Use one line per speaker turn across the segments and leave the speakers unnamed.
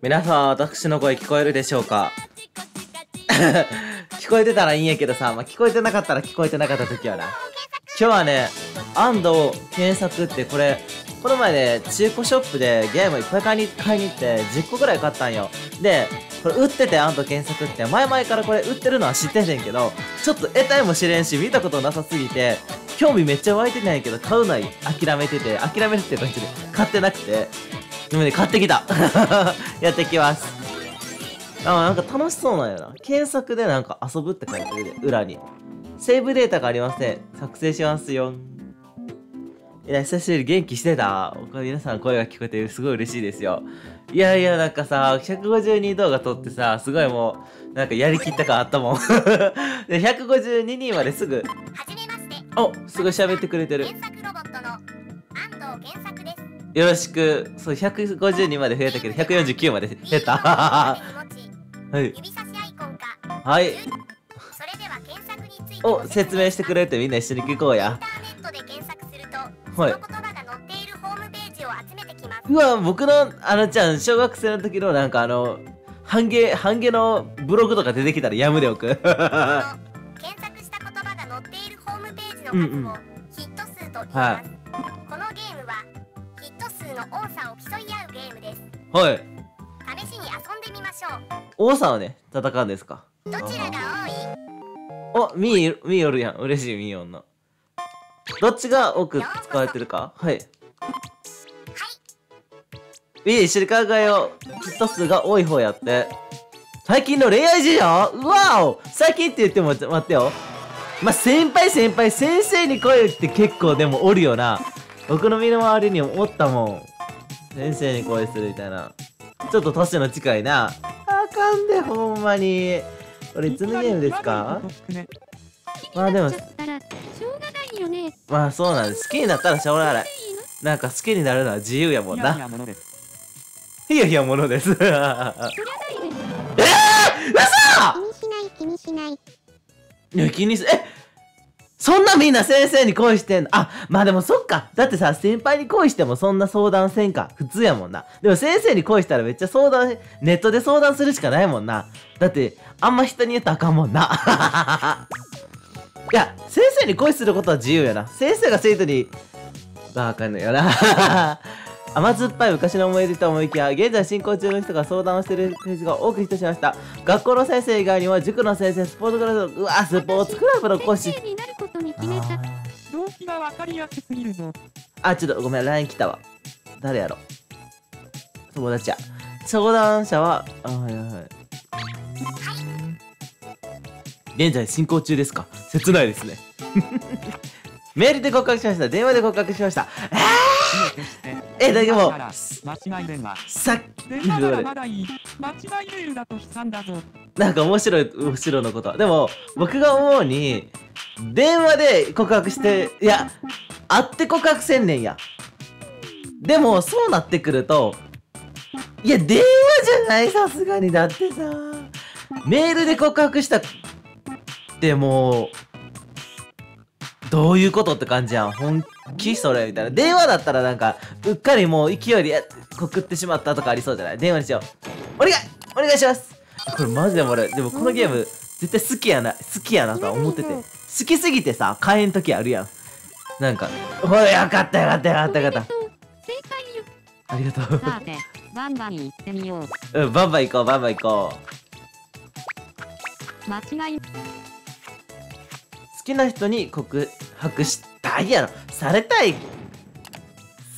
皆さん、私の声聞こえるでしょうか？聞こえてたらいいんやけどさ、まあ、聞こえてなかったら聞こえてなかった時はな。今日はね、安藤検索ってこれ、この前ね、中古ショップでゲームいっぱい買いに買いに行って10個ぐらい買ったんよ。で、これ売ってて安藤検索って前々からこれ売ってるのは知ってんねんけど、ちょっと得体もしれんし見たことなさすぎて、興味めっちゃ湧いてないけど買うのは諦めてて、諦めるって感じで買ってなくて、でもね、買ってきた やってきます。あ、なんか楽しそうなんやな。検索でなんか遊ぶって書いてるで、裏に。セーブデータがありません。作成しますよ。いや、久しぶり元気してた皆さん声が聞こえてすごい嬉しいですよ。いやいや、なんかさ、152動画撮ってさ、すごいもう、なんかやりきった感あったもん。で、152人まですぐ。お、すごい喋ってくれてる。よろしく。そう、152まで増えたけど、149まで減った。はい。はい。お、説明してくれてみんな一緒に聞こうや。はい。うわ、僕の、あのちゃん、小学生の時のなんかあの、半毛、半毛のブログとか出てきたらやむでおく。検索した言葉が載っているホームページの数をヒット数と言います。はい、はい。試しに遊んでみましょう。多さをね、戦うんですか？どちらが多い？お、ミー、ミーおるやん。嬉しい、ミーおんの。どっちが多く使われてるか？はい。いい、一緒に考えよう。ヒット数が多い方やって。最近の恋愛事情？うわお最近って言っても、待ってよ。まあ、先輩先輩、先生に声って結構でもおるよな。僕の身の回りにもおったもん。先生に声するみたいな。ちょっと年の近いな。あかんで、ほんまに。これいつのゲームですか？まあでも、まあそうなんです。好きになったらしょうがない。なんか好きになるのは自由やもんな。いやいやものです。えー、嘘気にしない気にしない。いや気にす、えそんなみんな先生に恋してんの？あ、まあでもそっか。だってさ、先輩に恋してもそんな相談せんか。普通やもんな。でも先生に恋したらめっちゃ相談、ネットで相談するしかないもんな。だって、あんま人に言ったらあかんもんな。いや、先生に恋することは自由やな。先生が生徒に、バカのよな。甘酸っぱい昔の思い出と思いきや、現在進行中の人が相談をしているページが多くヒットしました。学校の先生以外にも、塾の先生、スポーツクラブの、うわ、スポーツクラブの講師。に決めた。動機がわかりやすすぎるぞ。あ、ちょっとごめん、LINE 来たわ。誰やろ？友達や。相談者は、あ、はいはいはい。現在進行中ですか？切ないですね。メールで告白しました。電話で告白しました。えー、え、だけど、間違い電話。さっきのまだいい。間違いメールだと悲惨だぞ。なんか面白い、後ろのこと。でも、僕が思うに、電話で告白して、いや、会って告白せんねんや。でも、そうなってくると、いや、電話じゃない、さすがに。だってさ、メールで告白したってもう、どういうことって感じやん。本気それみたいな。電話だったらなんか、うっかりもう勢いで告ってしまったとかありそうじゃない？電話にしよう。お願いお願いしますこれマジで俺、でもこのゲーム、絶対好きやな、好きやなとは思ってて。好きすぎてさ、買えん時あるやん。なんか、ほら、よかったよかったよかったよかった。ありがとう。さて、バンバン行ってみよう。うん、バンバン行こう、バンバン行こう。間違い。きな人に告白したいやろ。されたい。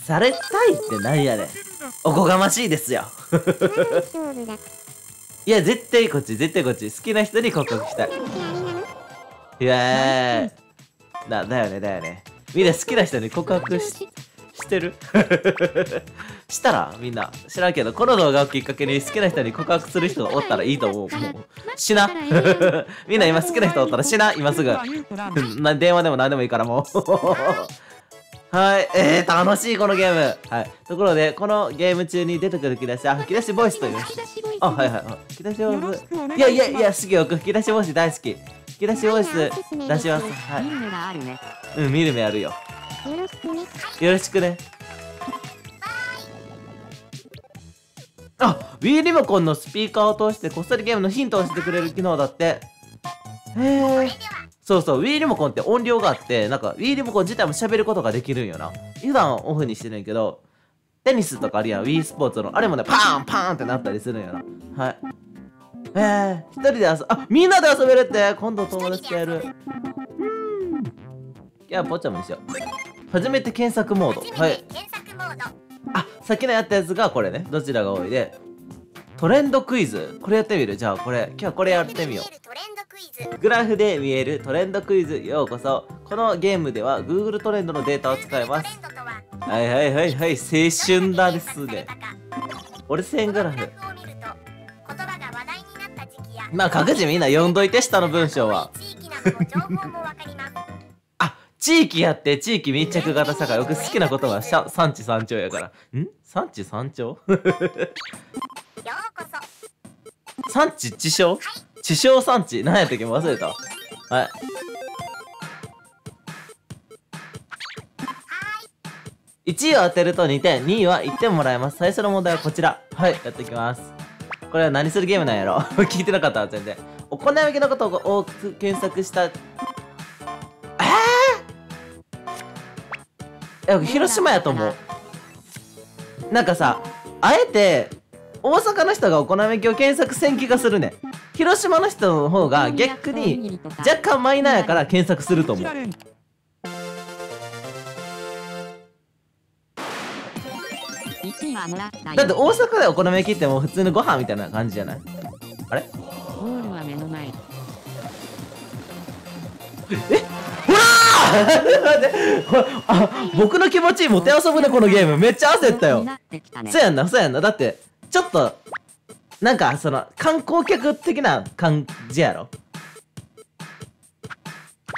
されたいって何やねん。おこがましいですよ。いや、絶対こっち、絶対こっち。好きな人に告白したい。いやー。な、だよね、だよね。みんな好きな人に告白ししてる？したらみんな知らんけどこの動画をきっかけに好きな人に告白する人がおったらいいと思うもうしな みんな今好きな人おったらしな今すぐ 電話でも何でもいいからもうはい。えー、楽しい、このゲーム。はい。ところで、このゲーム中に出てくる吹き出しは、吹き出しボイスという。あ、はいはい。吹き出しボイス。いやいやいや、好きよ。吹き出しボイス大好き。吹き出しボイス出します。はい。うん、見る目あるよ。よろしくね。よろしくね。あ Wii リモコンのスピーカーを通してこっそりゲームのヒントをしてくれる機能だってへえそうそう Wii リモコンって音量があってなんか Wii リモコン自体も喋ることができるんよな普段はオフにしてるんやけどテニスとかあるやん Wii スポーツのあれもねパーンパーンってなったりするんやなはいえー、一人で遊あみんなで遊べるって。今度友達とやる。うんいやぽっちゃんもにしよう初めて検索モード。はい。あさっきのやったやつがこれね。どちらが多いで。トレンドクイズ。これやってみる？じゃあこれ。今日はこれやってみよう。グラフで見えるトレンドクイズ。ようこそ。このゲームでは Google トレンドのデータを使います。は。いはいはいはい。青春だですね。俺線グラフまあ各自みんな読んどいて下の文章は。あ地域やって地域密着型社会。僕好きな言葉は産地山頂やから。ん？産地山頂産地地消地消産地何やったっけ？忘れた。はい。1位を当てると2点。2位は1点もらえます。最初の問題はこちら。はいやっていきますこれは何するゲームなんやろ？聞いてなかった全然。お好み焼きのことを多く検索した。えー、広島やと思う。なんかさあえて大阪の人がお好み焼きを検索せん気がするね。広島の人の方が逆に若干マイナーやから検索すると思う。だって大阪でお好み焼きってもう普通のご飯みたいな感じじゃない？あれ？ゴールは目の前。え？ほら あ僕の気持ちもてあそぶねこのゲーム。めっちゃ焦ったよ。そうやんなそうやんな。だってちょっと、なんか、その、観光客的な感じやろ？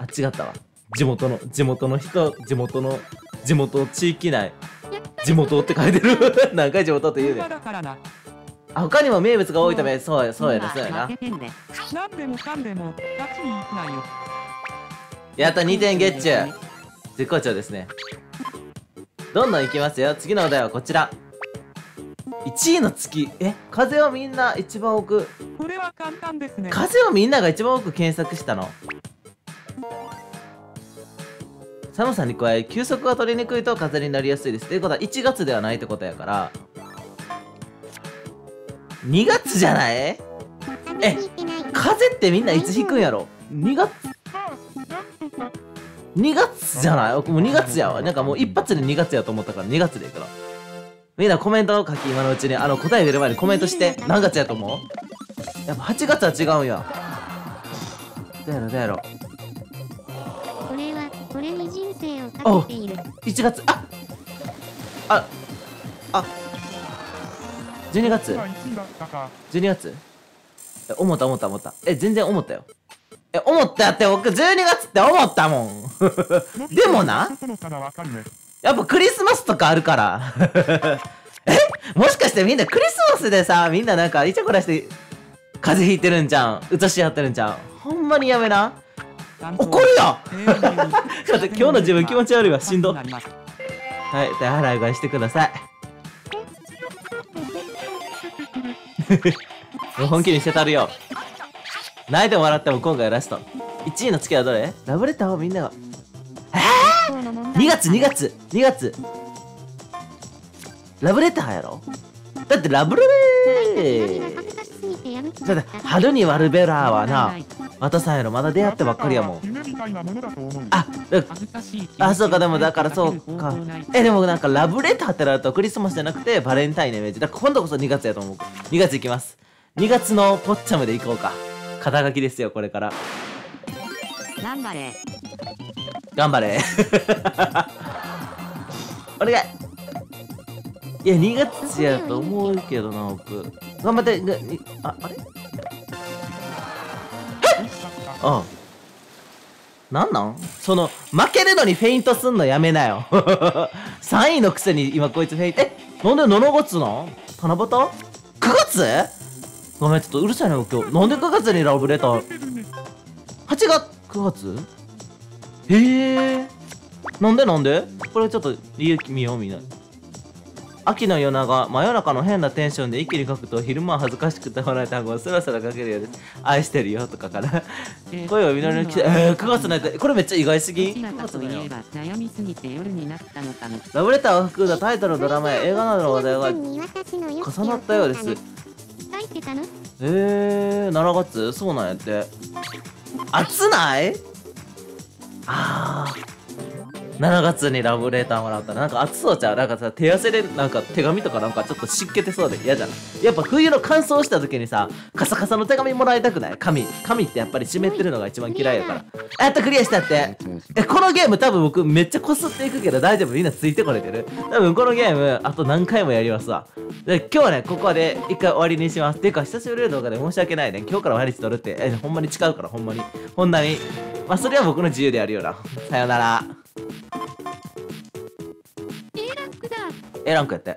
あ、違ったわ。地元の、地元の人、地元の、地元地域内。地元って書いてる。何回地元って言うねあ、他にも名物が多いため、そうや、そうやな、そうやな。やった、2点ゲッチュ。絶好調ですね。どんどんいきますよ。次のお題はこちら。1位の月。え風をみんな一番多く。
これは簡単ですね。
風をみんなが一番多く検索したの？寒さに加え休息が取りにくいと風邪になりやすいです。っていうことは1月ではないってことやから。2月じゃない？え風邪ってみんないつ引くんやろ？2月？2月じゃない？もう2月やわ。なんかもう一発で2月やと思ったから2月でいくの。みんなコメントを書き今のうちにあの答え出る前にコメントして何月やと思う？やっぱ8月は違うんや。どうやろどうやろ
かけている
1月あああ。12月12月え思った思った思った。え全然思ったよ。え思ったって僕12月って思ったもん。でもな。やっぱクリスマスとかあるから。え？もしかしてみんなクリスマスでさみんななんかイチャコラして風邪ひいてるんじゃんうつし合ってるんじゃんほんまにやめな怒るよ！ちょっと今日の自分気持ち悪いわしんど。はい手洗い替えしてください。本気にしてたるよ。泣いても笑っても今回ラスト。1位の月はどれ？ラブレターをみんなが。2月2月。2月。ラブレターやろ？だってラブレー。だって春にワルベラーはなまたさんやろまだ出会ってばっかりやもん。ああそうかでもだからそうか。えでもなんかラブレターってなるとクリスマスじゃなくてバレンタインのイメージ。だから今度こそ2月やと思う。2月いきます。2月のポッチャムでいこうか。肩書きですよこれから。
頑張れ。
頑張れ。お願い。いや2月やと思うけどな僕。頑張ってああれ？ああなんなん？その負けるのにフェイントすんのやめなよ。3位のくせに今こいつフェイント。えなんで7月なん七夕 ?9 月？ごめんちょっとうるさいな今日。なんで9月にラブレター？8月？9月？へえ。なんでなんで？これちょっと理由見ようみんな。秋の夜長真夜中の変なテンションで一気に書くと昼間は恥ずかしくてもらえ単語をスラスラ書けるようです。愛してるよとかかな声を実りの季節えー、9月のやつこれめっちゃ意外すぎ。
どちらかといえば悩みすぎて夜になったのかも。
ラブレターを含んだタイトルのドラマや映画などの話題が重なったようです。えー、7月？そうなんやって。暑ない？あー7月にラブレターもらった。らなんか暑そうちゃうなんかさ手汗でなんか手紙とかなんかちょっと湿気てそうで嫌じゃないやっぱ冬の乾燥した時にさカサカサの手紙もらいたくない？紙紙ってやっぱり湿ってるのが一番嫌いやから。やっとクリアしたって。えこのゲーム多分僕めっちゃこすっていくけど大丈夫？みんなついてこれてる？多分このゲームあと何回もやりますわ。で今日はねここで一回終わりにします。ていうか久しぶりの動画で申し訳ないね。今日から毎日撮るって。えほんまに誓うからほんまに。ほんなに。まあそれは僕の自由でやるよな。さよなら。
A ランクだ。
A ランクやって。